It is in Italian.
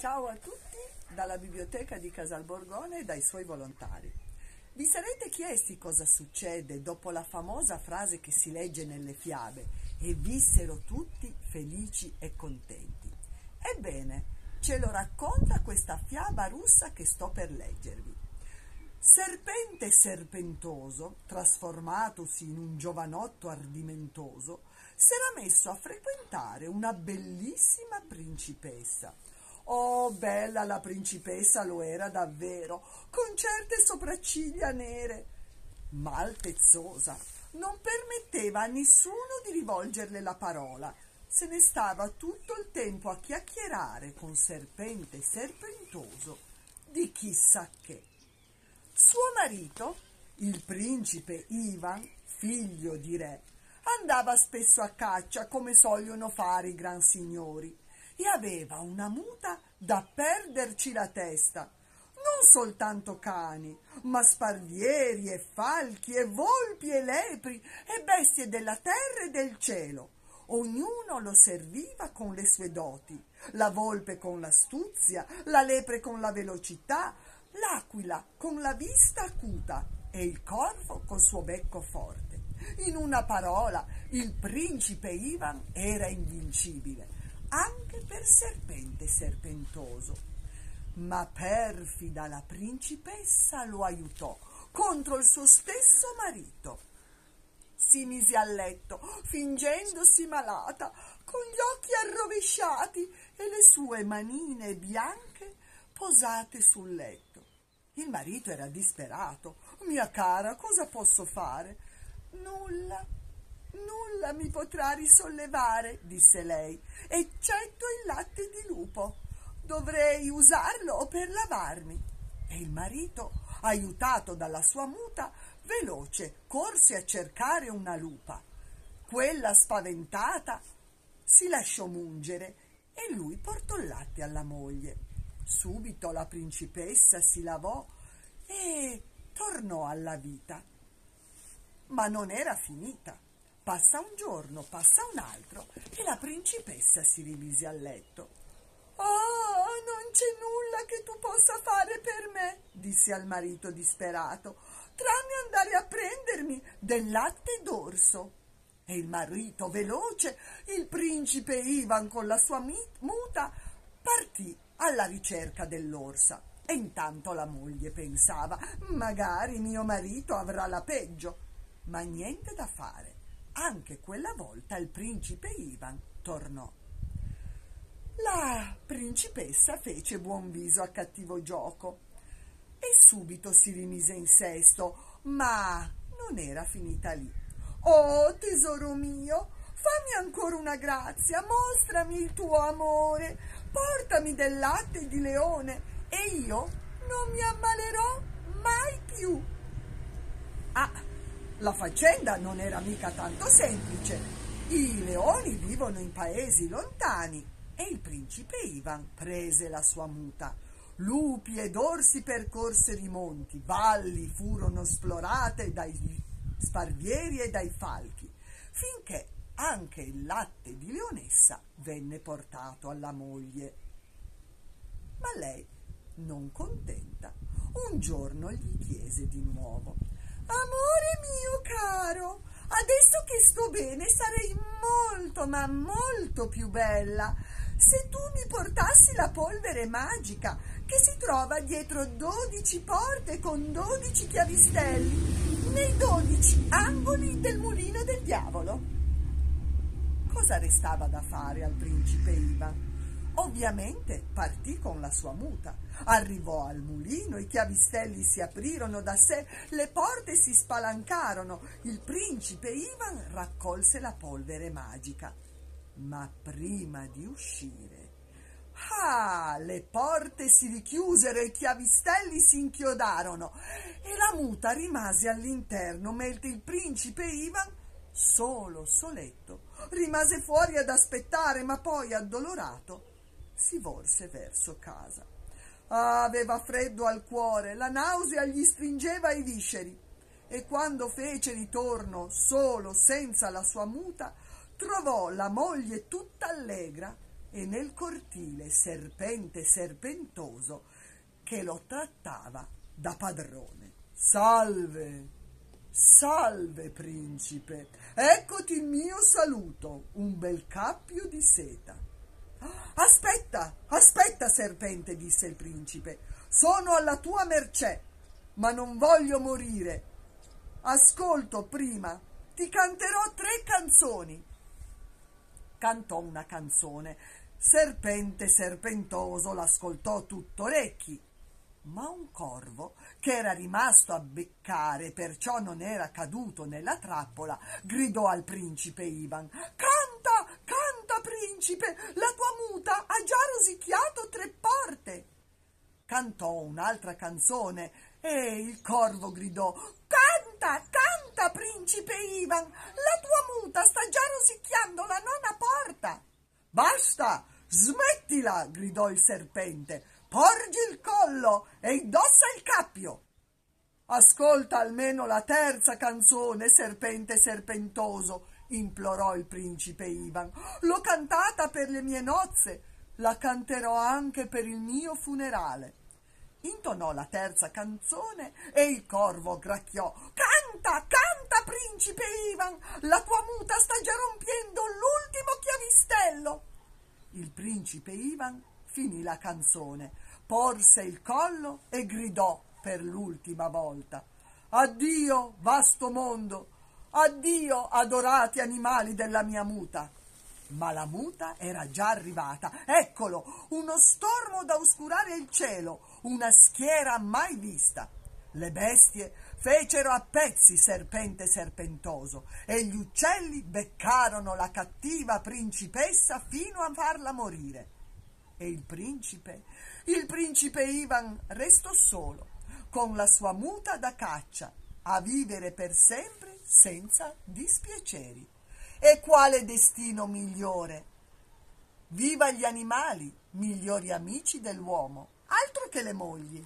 Ciao a tutti dalla biblioteca di Casal Borgone e dai suoi volontari. Vi sarete chiesti cosa succede dopo la famosa frase che si legge nelle fiabe e vissero tutti felici e contenti. Ebbene, ce lo racconta questa fiaba russa che sto per leggervi. Serpente serpentoso, trasformatosi in un giovanotto ardimentoso, s'era messo a frequentare una bellissima principessa Oh, bella la principessa lo era davvero, con certe sopracciglia nere, ma altezzosa. Non permetteva a nessuno di rivolgerle la parola. Se ne stava tutto il tempo a chiacchierare con serpente serpentoso di chissà che. Suo marito, il principe Ivan, figlio di re, andava spesso a caccia come sogliono fare i gran signori e aveva una muta da perderci la testa. Non soltanto cani, ma sparvieri e falchi e volpi e lepri e bestie della terra e del cielo. Ognuno lo serviva con le sue doti, la volpe con l'astuzia, la lepre con la velocità, l'aquila con la vista acuta e il corvo col suo becco forte. In una parola, il principe Ivan era invincibile anche per serpente serpentoso. Ma perfida la principessa lo aiutò contro il suo stesso marito. Si mise a letto, fingendosi malata, con gli occhi arrovesciati e le sue manine bianche posate sul letto. Il marito era disperato. Mia cara, cosa posso fare? Nulla, Nulla mi potrà risollevare, disse lei, eccetto il latte di lupo. Dovrei usarlo per lavarmi. E il marito, aiutato dalla sua muta, veloce corse a cercare una lupa. Quella spaventata si lasciò mungere e lui portò il latte alla moglie. Subito la principessa si lavò e tornò alla vita. Ma non era finita. Passa un giorno, passa un altro e la principessa si rimise a letto. Oh, non c'è nulla che tu possa fare per me, disse al marito disperato, tranne andare a prendermi del latte d'orso. E il marito veloce, il principe Ivan con la sua muta, partì alla ricerca dell'orsa. E intanto la moglie pensava, magari mio marito avrà la peggio. Ma niente da fare anche quella volta il principe Ivan tornò. La principessa fece buon viso al cattivo gioco e subito si rimise in sesto, ma non era finita lì. Oh, tesoro mio, fammi ancora una grazia, mostrami il tuo amore, portami del latte di leone e io non mi ammalerò mai più. Ah, la faccenda non era mica tanto semplice. I leoni vivono in paesi lontani e il principe Ivan prese la sua muta. Lupi ed orsi percorsero i monti, valli furono esplorate dai sparvieri e dai falchi, finché anche il latte di leonessa venne portato alla moglie. Ma lei, non contenta, un giorno gli chiese di nuovo Amore mio caro, adesso che sto bene sarei molto, ma molto più bella se tu mi portassi la polvere magica che si trova dietro dodici porte con dodici chiavistelli nei dodici angoli del mulino del diavolo. Cosa restava da fare al principe Ivan? Ovviamente partì con la sua muta. Arrivò al mulino, i chiavistelli si aprirono da sé, le porte si spalancarono, il principe Ivan raccolse la polvere magica. Ma prima di uscire, ah, le porte si richiusero e i chiavistelli si inchiodarono e la muta rimase all'interno mentre il principe Ivan, solo, soletto, rimase fuori ad aspettare, ma poi, addolorato, si volse verso casa. Ah, aveva freddo al cuore, la nausea gli stringeva i visceri e quando fece ritorno solo senza la sua muta, trovò la moglie tutta allegra e nel cortile serpente serpentoso che lo trattava da padrone. Salve, salve principe, eccoti il mio saluto, un bel cappio di seta. Aspetta, aspetta, serpente, disse il principe, sono alla tua mercé, ma non voglio morire. Ascolto prima, ti canterò tre canzoni. Cantò una canzone. Serpente serpentoso l'ascoltò tutto orecchi ma un corvo, che era rimasto a beccare perciò non era caduto nella trappola, gridò al principe Ivan Canta, canta, principe, la tua muta ha già rosicchiato tre porte. Cantò un'altra canzone e il corvo gridò Canta, canta, principe Ivan, la tua muta sta già rosicchiando la nona porta. Basta, smettila, gridò il serpente porgi il collo e indossa il cappio. Ascolta almeno la terza canzone, serpente serpentoso, implorò il principe Ivan. L'ho cantata per le mie nozze, la canterò anche per il mio funerale. Intonò la terza canzone e il corvo gracchiò. Canta, canta, principe Ivan, la tua muta sta già rompiendo l'ultimo chiavistello. Il principe Ivan finì la canzone, porse il collo e gridò per l'ultima volta. Addio, vasto mondo, addio, adorati animali della mia muta. Ma la muta era già arrivata. Eccolo, uno stormo da oscurare il cielo, una schiera mai vista. Le bestie fecero a pezzi serpente serpentoso e gli uccelli beccarono la cattiva principessa fino a farla morire. E il principe, il principe Ivan restò solo, con la sua muta da caccia, a vivere per sempre senza dispiaceri. E quale destino migliore? Viva gli animali, migliori amici dell'uomo, altro che le mogli.